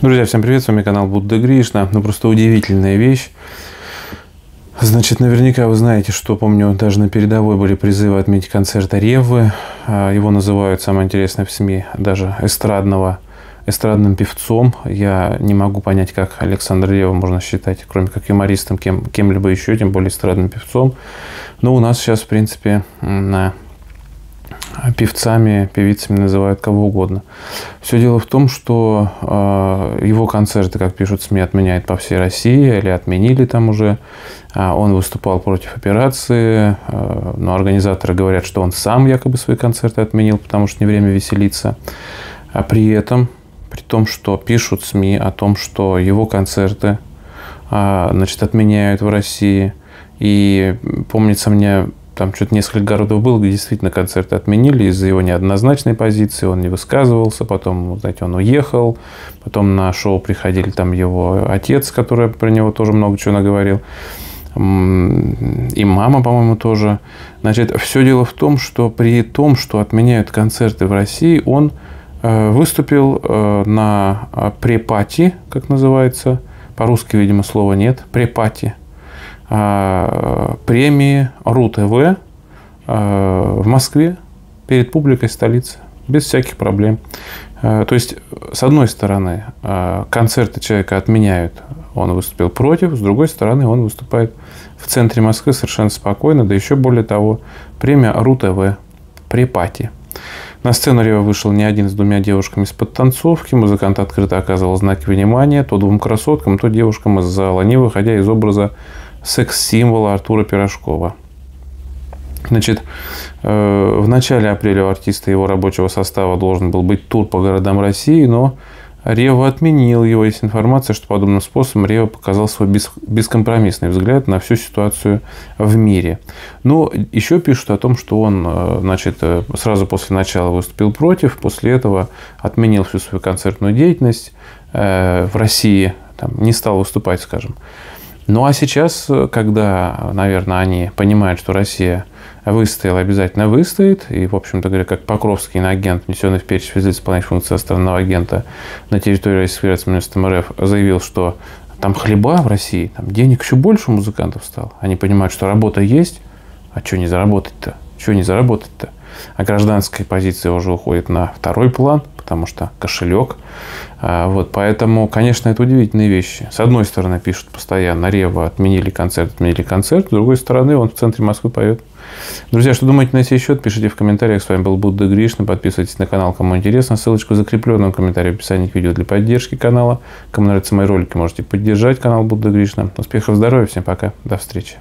Друзья, всем привет, с вами канал Будда Гришна. Ну, просто удивительная вещь. Значит, наверняка вы знаете, что, помню, даже на передовой были призывы отметить концерт Ревы. А, его называют, самое интересное в СМИ, даже эстрадного, эстрадным певцом. Я не могу понять, как Александр Рева можно считать, кроме как юмористом, кем, кем-либо еще, тем более эстрадным певцом. Но у нас сейчас, в принципе, на певцами, певицами называют кого угодно. Все дело в том, что э, его концерты, как пишут СМИ, отменяют по всей России или отменили там уже. А он выступал против операции, э, но организаторы говорят, что он сам якобы свои концерты отменил, потому что не время веселиться. А при этом, при том, что пишут СМИ о том, что его концерты э, значит, отменяют в России. И помнится мне там что-то несколько городов было, где действительно концерты отменили из-за его неоднозначной позиции, он не высказывался, потом, знаете, он уехал, потом на шоу приходили там его отец, который про него тоже много чего наговорил, и мама, по-моему, тоже. Значит, все дело в том, что при том, что отменяют концерты в России, он э, выступил э, на э, препати, как называется, по-русски, видимо, слова нет, препати – а, премии РУ-ТВ а, в Москве перед публикой столицы без всяких проблем. А, то есть, с одной стороны, концерты человека отменяют, он выступил против, с другой стороны, он выступает в центре Москвы совершенно спокойно, да еще более того, премия РУ-ТВ при пати. На сцену Рева вышел не один с двумя девушками из подтанцовки. Музыкант открыто оказывал знаки внимания то двум красоткам, то девушкам из зала, не выходя из образа секс-символа Артура Пирожкова. Значит, э, в начале апреля у артиста и его рабочего состава должен был быть тур по городам России, но Рева отменил его. Есть информация, что подобным способом Рева показал свой бескомпромиссный взгляд на всю ситуацию в мире. Но еще пишут о том, что он э, значит, э, сразу после начала выступил против, после этого отменил всю свою концертную деятельность в России, там, не стал выступать, скажем. Ну а сейчас, когда, наверное, они понимают, что Россия выстояла, обязательно выстоит, и, в общем-то говоря, как Покровский иноагент, внесенный в перечень физически исполняющих функции иностранного агента на территории Российской Федерации министром РФ, заявил, что там хлеба в России, там денег еще больше у музыкантов стало. Они понимают, что работа есть, а что не заработать-то? Что не заработать-то? А гражданская позиция уже уходит на второй план, потому что кошелек. А, вот, поэтому, конечно, это удивительные вещи. С одной стороны, пишут постоянно, Рева отменили концерт, отменили концерт. С другой стороны, он в центре Москвы поет. Друзья, что думаете на сей счет, пишите в комментариях. С вами был Будда Гришна. Подписывайтесь на канал, кому интересно. Ссылочку в закрепленном комментарии в описании к видео для поддержки канала. Кому нравятся мои ролики, можете поддержать канал Будда Гришна. Успехов, здоровья, всем пока, до встречи.